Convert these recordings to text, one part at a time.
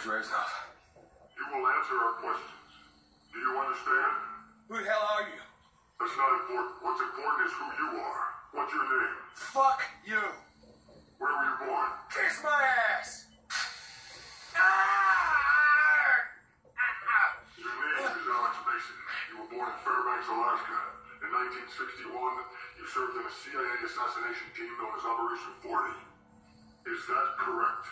You will answer our questions. Do you understand? Who the hell are you? That's not important. What's important is who you are. What's your name? Fuck you! Where were you born? Kiss my ass! Ah! Your name is Alex Mason. You were born in Fairbanks, Alaska. In 1961, you served in a CIA assassination team known as Operation 40. Is that correct?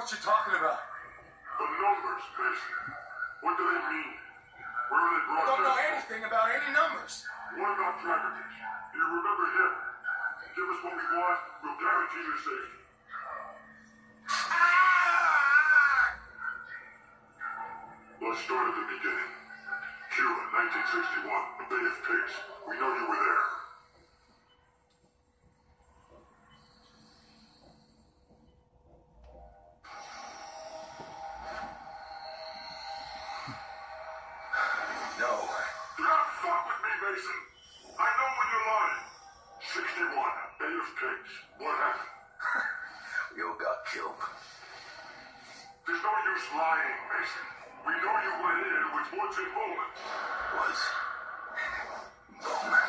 What you're talking about. The numbers, Mason. What do they mean? Where are they I don't know broadcast? anything about any numbers. What about Dragovich? Do you remember him? Give us what we want, we'll guarantee your safety. Ah! Let's start at the beginning. Cuba, 1961, the Bay of Pigs. We know you were there. Killed. There's no use lying, Mason. We know you went in with Woods and Bowman. Was. Bowman.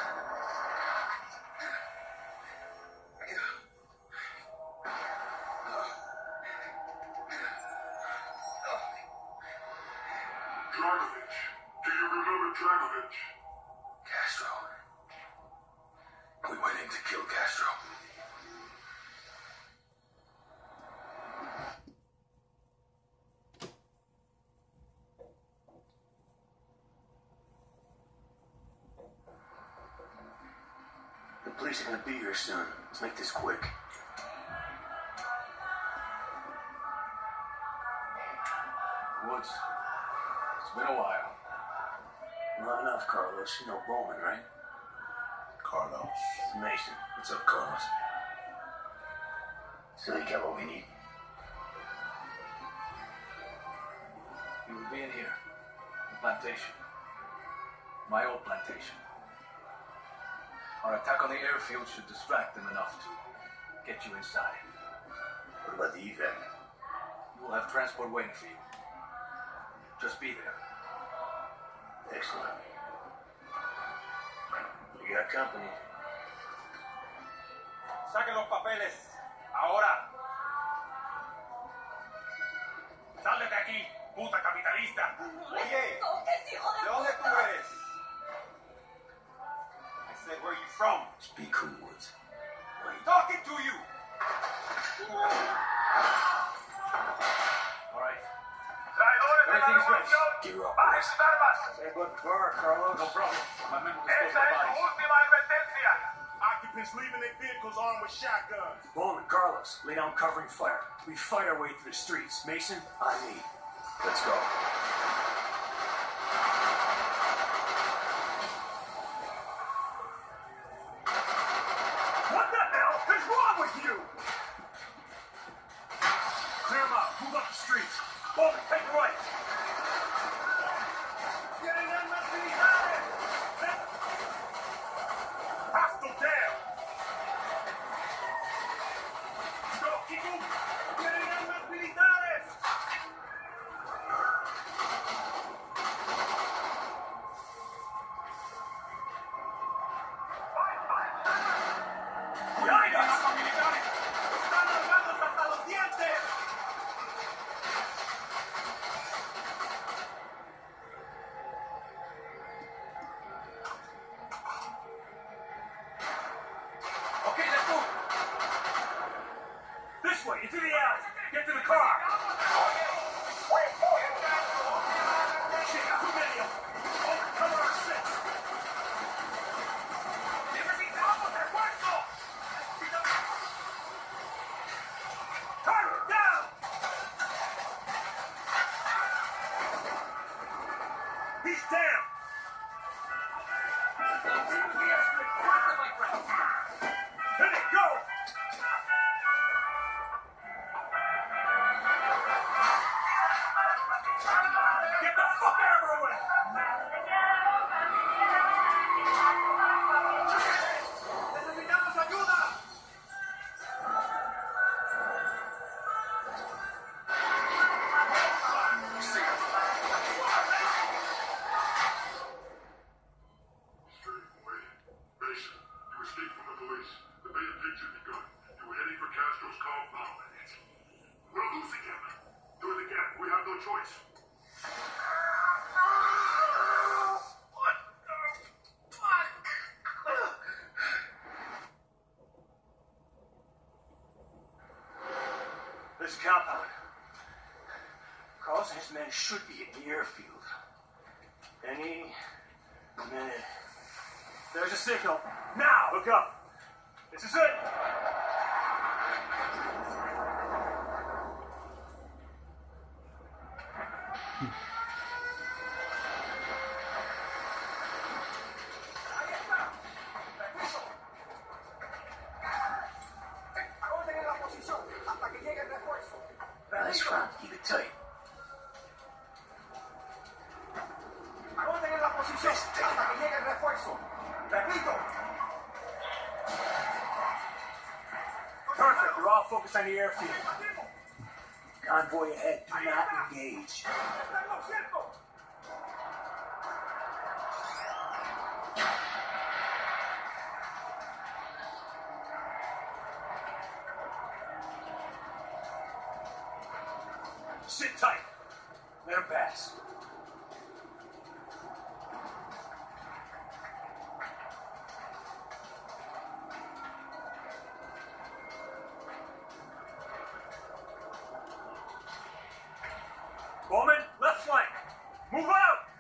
Police are gonna be here soon. Let's make this quick. Woods, it's been a while. Not enough, Carlos. You know Bowman, right? Carlos. Mason. What's up, Carlos? So they got what we need. You will be in here. The plantation. My old plantation. Our attack on the airfield should distract them enough to get you inside. What about the evac? You will have transport waiting for you. Just be there. Excellent. We got company. Saquen los papeles. Ahora. Sal de aquí, puta capitalista. Oye, be cool, Woods. Wait. Talking to you. All right. Traidores de la Everything's ready. revolución, Gear up, boys. Say good work, Carlos. No problem. My men will dispose of the bodies. última. Occupants leaving their vehicles armed with shotguns. Bowman, Carlos, lay down covering fire. We fight our way through the streets. Mason, on me. Let's go. Streets. Bowman, take right. Choice. This compound. And his men should be at the airfield. Any minute. There's a signal. Now, look up. This is it. Focused on the airfield. Convoy ahead. Do not engage. Sit tight. Let him pass. Flank. Move out.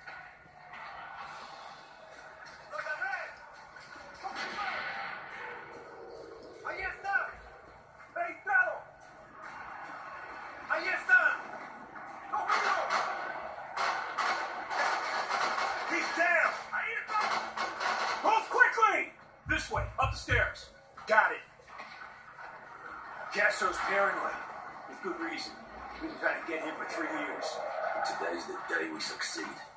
The day we succeed.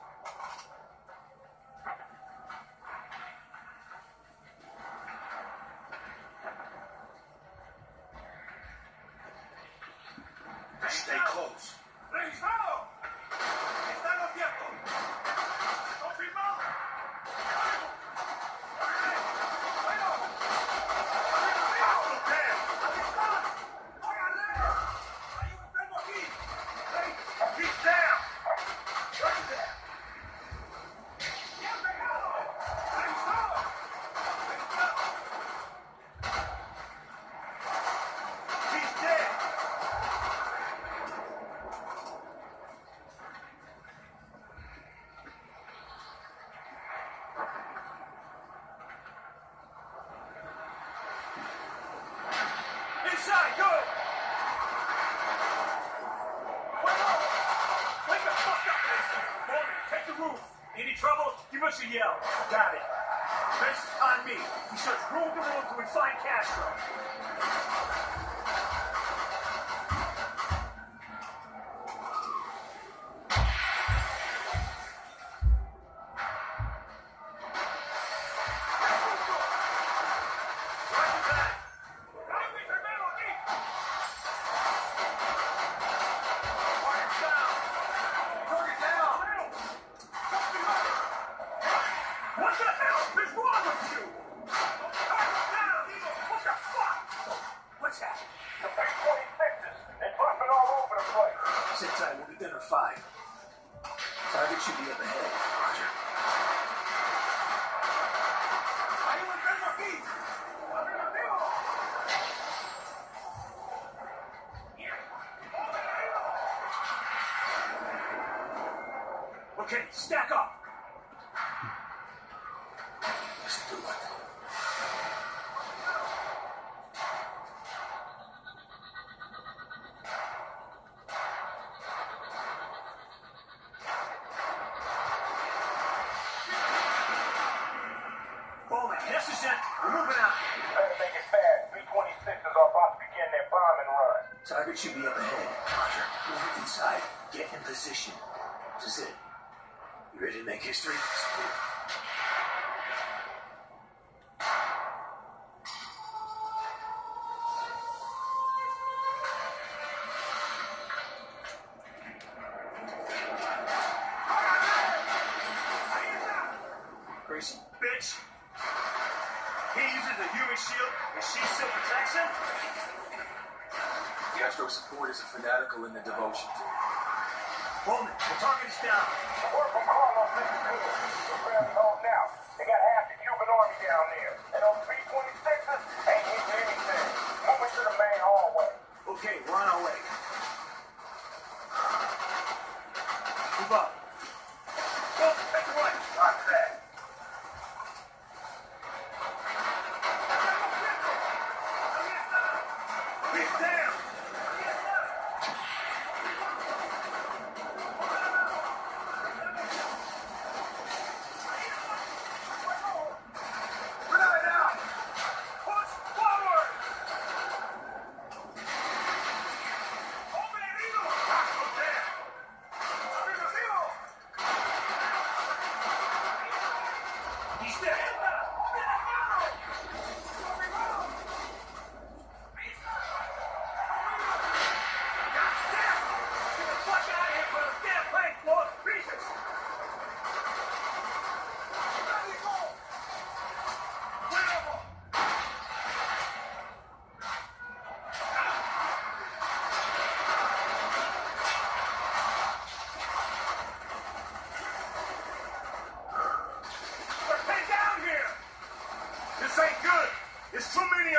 Yeah. roof. Any trouble? Give us a yell. Got it. Is on me. We search room to room till we find Castro. Five. Target should be up ahead. Roger. Okay, stack up. Let's do it. Target should be up ahead. Roger. Move inside. Get in position. This is it. You ready to make history? Castro supporters are fanatical in their devotion to him. Hold it. The target is down. Word from Carlos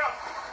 too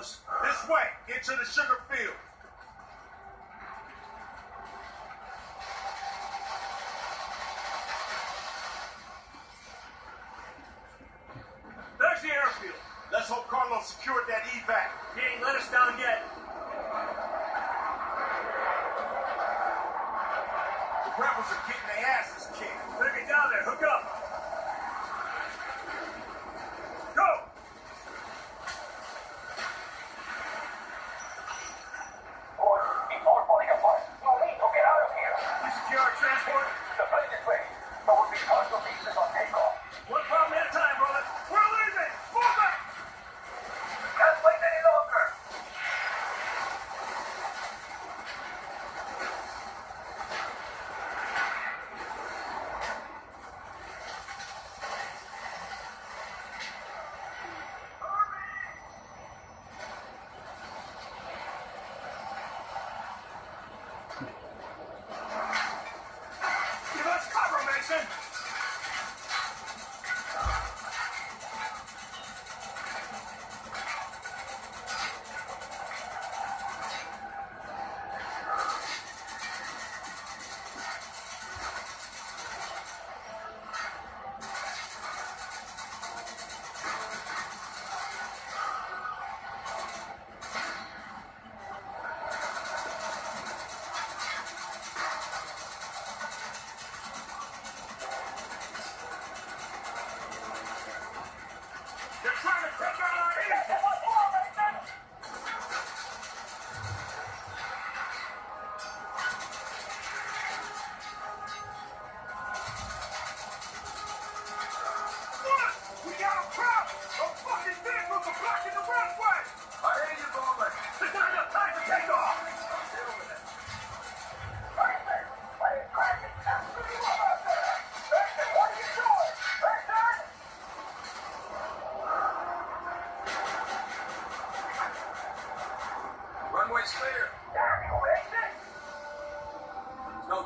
This way. Get to the sugar field. There's the airfield. Let's hope Carlos secured that evac. He ain't let us down yet. The rebels are getting their asses kicked. Get down there. Hook up.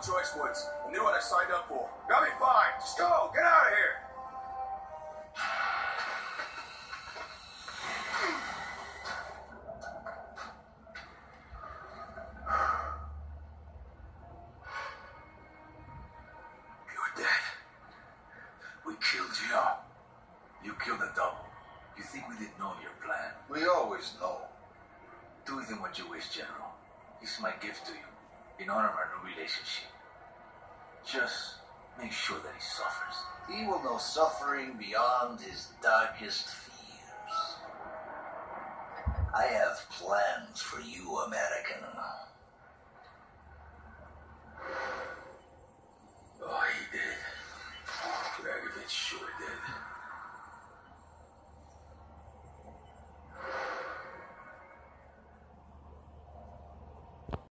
Choice, Woods. I knew what I signed up for. Got me fine. Just go. Get out of here. You're dead. We killed you. You killed the double. You think we didn't know your plan? We always know. Do with him what you wish, General. He's my gift to you, in honor of our new relationship. Just make sure that he suffers. He will know suffering beyond his darkest fears. I have plans for you, American. Oh, he did. Dragovich sure